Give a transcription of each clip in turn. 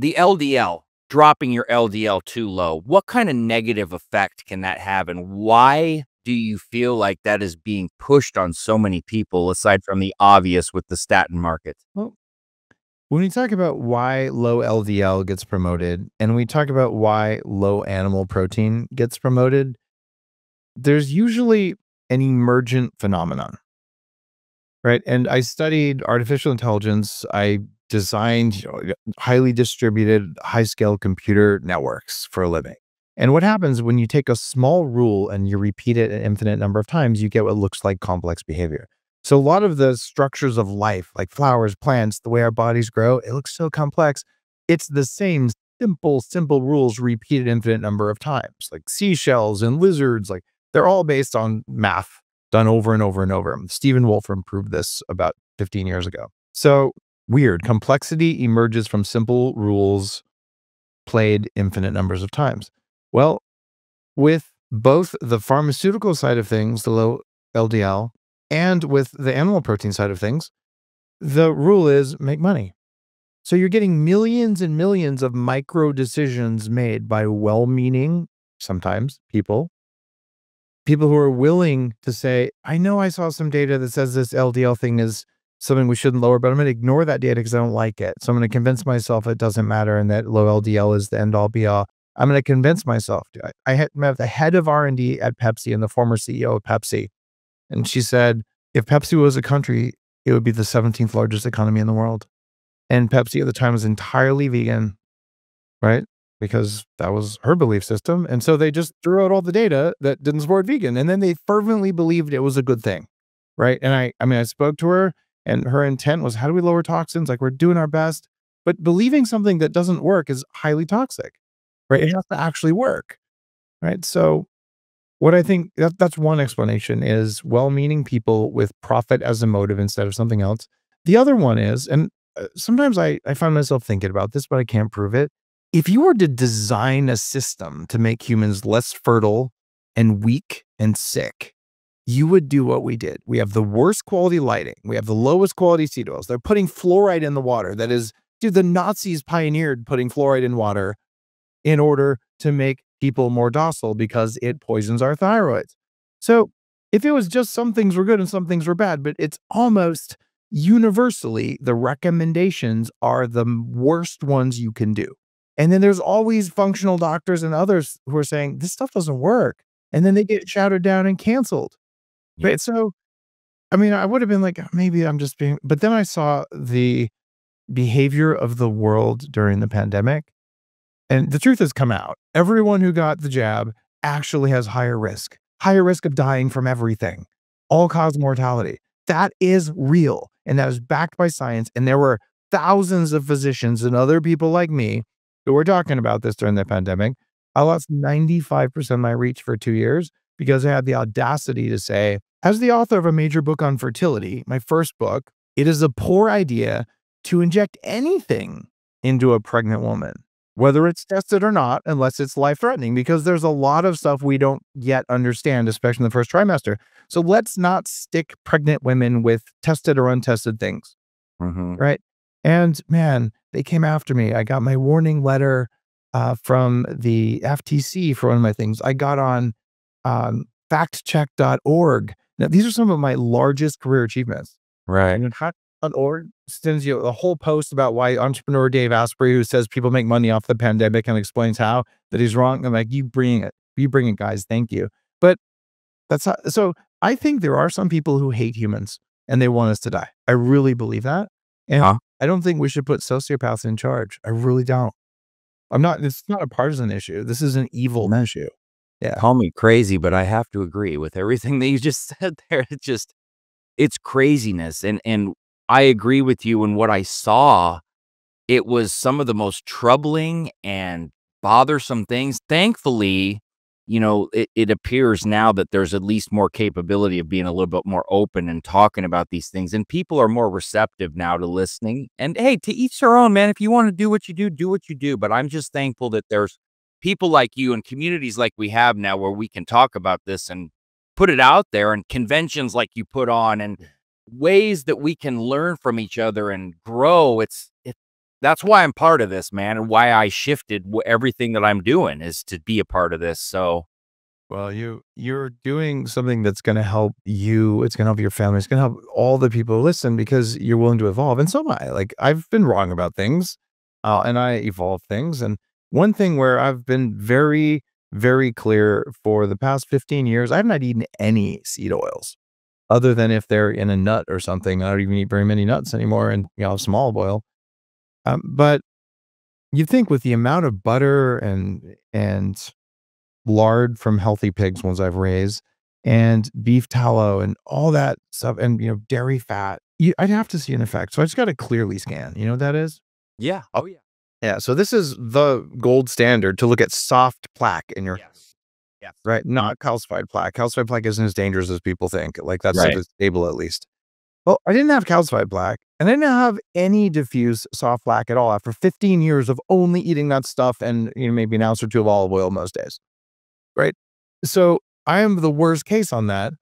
the LDL, dropping your LDL too low, what kind of negative effect can that have? And why do you feel like that is being pushed on so many people aside from the obvious with the statin market? Well, when we talk about why low LDL gets promoted and we talk about why low animal protein gets promoted, there's usually an emergent phenomenon. Right. And I studied artificial intelligence. I designed highly distributed, high scale computer networks for a living. And what happens when you take a small rule and you repeat it an infinite number of times, you get what looks like complex behavior. So a lot of the structures of life, like flowers, plants, the way our bodies grow, it looks so complex. It's the same simple, simple rules repeated infinite number of times, like seashells and lizards, like they're all based on math done over and over and over. Stephen Wolfram proved this about 15 years ago. So weird. Complexity emerges from simple rules played infinite numbers of times. Well, with both the pharmaceutical side of things, the low LDL, and with the animal protein side of things, the rule is make money. So you're getting millions and millions of micro decisions made by well meaning, sometimes people, people who are willing to say, I know I saw some data that says this LDL thing is something we shouldn't lower, but I'm going to ignore that data because I don't like it. So I'm going to convince myself it doesn't matter and that low LDL is the end all be all. I'm going to convince myself. I, met the head of R&D at Pepsi and the former CEO of Pepsi. And she said, if Pepsi was a country, it would be the 17th largest economy in the world. And Pepsi at the time was entirely vegan, right? Because that was her belief system. And so they just threw out all the data that didn't support vegan. And then they fervently believed it was a good thing, right? And I, I mean, I spoke to her and her intent was, how do we lower toxins? Like we're doing our best. But believing something that doesn't work is highly toxic, right? It has to actually work, right? So what I think that that's one explanation is well-meaning people with profit as a motive instead of something else. The other one is, and uh, sometimes I, I find myself thinking about this, but I can't prove it. If you were to design a system to make humans less fertile and weak and sick, you would do what we did. We have the worst quality lighting. We have the lowest quality seed oils. They're putting fluoride in the water. That is, dude, the Nazis pioneered putting fluoride in water in order to make people more docile because it poisons our thyroids. So if it was just some things were good and some things were bad, but it's almost universally the recommendations are the worst ones you can do. And then there's always functional doctors and others who are saying this stuff doesn't work. And then they get shouted down and canceled. Yeah. Right. So, I mean, I would have been like, oh, maybe I'm just being, but then I saw the behavior of the world during the pandemic. And the truth has come out. Everyone who got the jab actually has higher risk, higher risk of dying from everything, all cause mortality. That is real. And that is backed by science. And there were thousands of physicians and other people like me who were talking about this during the pandemic. I lost 95% of my reach for two years because I had the audacity to say, as the author of a major book on fertility, my first book, it is a poor idea to inject anything into a pregnant woman whether it's tested or not, unless it's life threatening, because there's a lot of stuff we don't yet understand, especially in the first trimester. So let's not stick pregnant women with tested or untested things. Mm-hmm. Right. And man, they came after me. I got my warning letter uh, from the FTC for one of my things. I got on um, factcheck.org. Now, these are some of my largest career achievements. Right. And how, org sends you a whole post about why entrepreneur Dave Asprey, who says people make money off the pandemic and explains how that he's wrong. I'm like, you bring it, you bring it, guys. Thank you. But that's how, so. I think there are some people who hate humans and they want us to die. I really believe that, and huh? I don't think we should put sociopaths in charge. I really don't. I'm not. It's not a partisan issue. This is an evil issue. Yeah. Call me crazy, but I have to agree with everything that you just said there. It's just, it's craziness. And and I agree with you. And what I saw, it was some of the most troubling and bothersome things. Thankfully, you know, it, it appears now that there's at least more capability of being a little bit more open and talking about these things. And people are more receptive now to listening. And hey, to each their own, man. If you want to do what you do, do what you do. But I'm just thankful that there's people like you and communities like we have now where we can talk about this and put it out there and conventions like you put on and ways that we can learn from each other and grow. It's it, that's why I'm part of this, man, and why I shifted everything that I'm doing is to be a part of this. So, well, you you're doing something that's going to help you. It's going to help your family. It's going to help all the people who listen because you're willing to evolve. And so am I. Like I've been wrong about things, uh, and I evolve things. And one thing where I've been very very clear for the past 15 years, I've not eaten any seed oils other than if they're in a nut or something. I don't even eat very many nuts anymore and, you know, small olive oil. Um, but you think with the amount of butter and, and lard from healthy pigs, ones I've raised, and beef tallow and all that stuff, and, you know, dairy fat, you, I'd have to see an effect. So I just got to Cleerly scan. You know what that is? Yeah. Oh, yeah. Yeah. So this is the gold standard to look at soft plaque in your yes. Yes. right, mm-hmm. not calcified plaque. Calcified plaque isn't as dangerous as people think. Like that's right. stable at least. Well, I didn't have calcified plaque, and I didn't have any diffuse soft plaque at all after 15 years of only eating that stuff and you know maybe an ounce or two of olive oil most days. Right. So I am the worst case on that.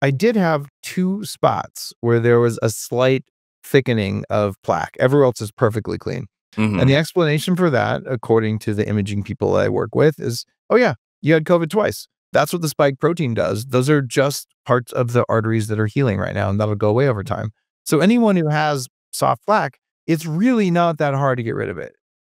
I did have two spots where there was a slight thickening of plaque. Everywhere else is perfectly clean. Mm-hmm. And the explanation for that, according to the imaging people I work with, is oh, yeah, you had COVID twice. That's what the spike protein does. Those are just parts of the arteries that are healing right now, and that'll go away over time. So, anyone who has soft plaque, it's really not that hard to get rid of it.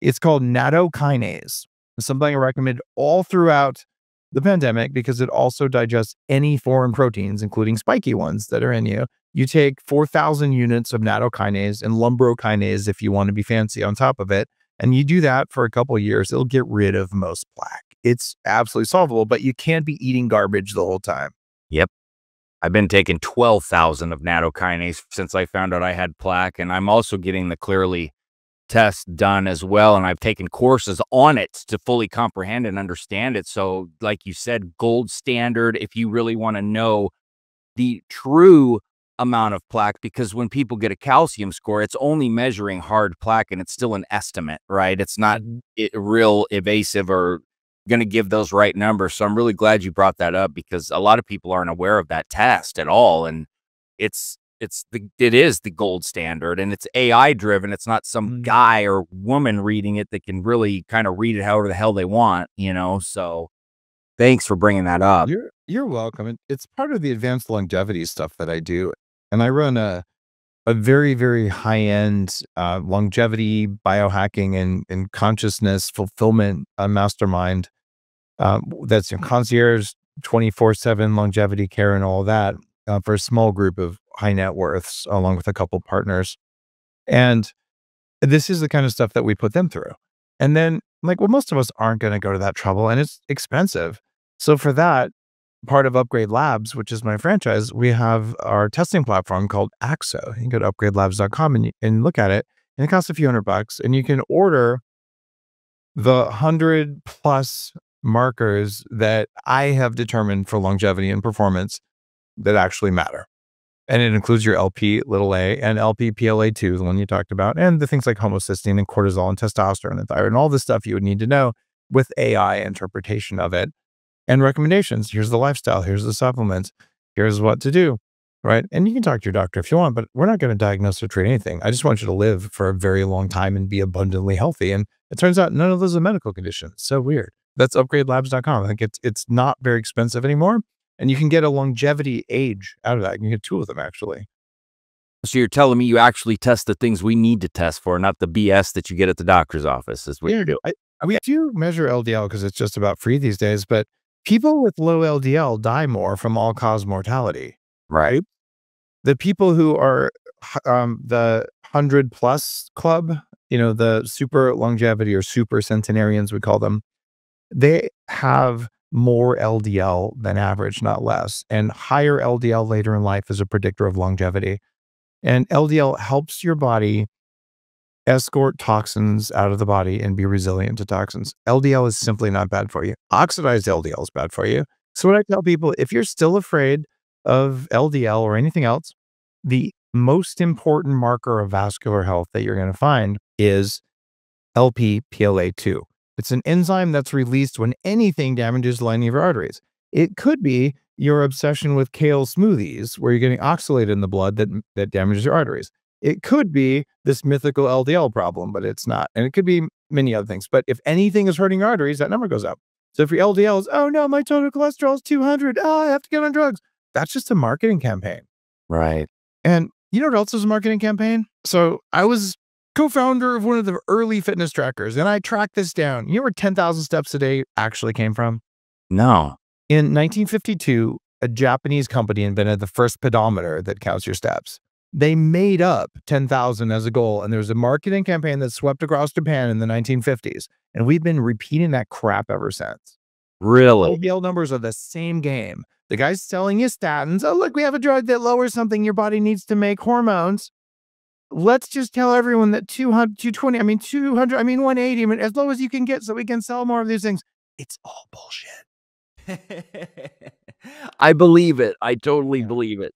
It's called nattokinase. It's something I recommend all throughout the pandemic because it also digests any foreign proteins, including spiky ones that are in you. You take 4,000 units of nattokinase and lumbrokinase if you want to be fancy on top of it. And you do that for a couple years, it'll get rid of most plaque. It's absolutely solvable, but you can't be eating garbage the whole time. Yep. I've been taking 12,000 of nattokinase since I found out I had plaque. And I'm also getting the Cleerly test done as well. And I've taken courses on it to fully comprehend and understand it. So, like you said, gold standard, if you really want to know the true amount of plaque, because when people get a calcium score, it's only measuring hard plaque and it's still an estimate, right? It's not mm-hmm. it, real evasive or going to give those right numbers. So, I'm really glad you brought that up because a lot of people aren't aware of that test at all. And it's it's the it is the gold standard and it's AI driven. It's not some mm. guy or woman reading it that can really kind of read it however the hell they want, you know. So thanks for bringing that up. You're you're welcome. And it's part of the advanced longevity stuff that I do, and I run a a very very high end uh, longevity biohacking and and consciousness fulfillment uh, mastermind. Um, that's your concierge 24 7 longevity care and all that uh, for a small group of high net worths, along with a couple partners. And this is the kind of stuff that we put them through. And then, like, well, most of us aren't going to go to that trouble and it's expensive. So, for that, part of Upgrade Labs, which is my franchise, we have our testing platform called AXO. You can go to upgradelabs.com and, and look at it. And it costs a few hundred bucks. And you can order the hundred plus markers that I have determined for longevity and performance that actually matter. And it includes your LP little a and LP PLA2, the one you talked about, and the things like homocysteine and cortisol and testosterone and thyroid and all the stuff you would need to know with AI interpretation of it and recommendations. Here's the lifestyle, here's the supplements, here's what to do. Right. And you can talk to your doctor if you want, but we're not going to diagnose or treat anything. I just want you to live for a very long time and be abundantly healthy. And it turns out none of those are medical conditions. So weird. That's upgradelabs.com. I think it's it's not very expensive anymore and you can get a longevity age out of that. You can get two of them actually. So you're telling me you actually test the things we need to test for, not the BS that you get at the doctor's office. Is what yeah, you do. I, we do measure LDL because it's just about free these days, but people with low LDL die more from all cause mortality. Right. The people who are um, the 100 plus club, you know, the super longevity or super centenarians, we call them, they have more LDL than average, not less. And higher LDL later in life is a predictor of longevity. And LDL helps your body escort toxins out of the body and be resilient to toxins. LDL is simply not bad for you. Oxidized LDL is bad for you. So, what I tell people if you're still afraid of LDL or anything else, the most important marker of vascular health that you're going to find is LPPLA2. It's an enzyme that's released when anything damages the lining of your arteries. It could be your obsession with kale smoothies, where you're getting oxalate in the blood that, that damages your arteries. It could be this mythical LDL problem, but it's not. And it could be many other things. But if anything is hurting your arteries, that number goes up. So if your LDL is, oh no, my total cholesterol is 200, oh, ah, I have to get on drugs. That's just a marketing campaign. Right. And you know what else is a marketing campaign? So I was co-founder of one of the early fitness trackers, and I tracked this down. You know where 10,000 steps a day actually came from? No. In 1952, a Japanese company invented the first pedometer that counts your steps. They made up 10,000 as a goal, and there was a marketing campaign that swept across Japan in the 1950s. And we've been repeating that crap ever since. Really? LDL numbers are the same game. The guy's selling you statins. Oh, look, we have a drug that lowers something your body needs to make hormones. Let's just tell everyone that 200, 220, I mean, 200, I mean, 180, I mean, as low as you can get so we can sell more of these things. It's all bullshit. I believe it. I totally Yeah. believe it.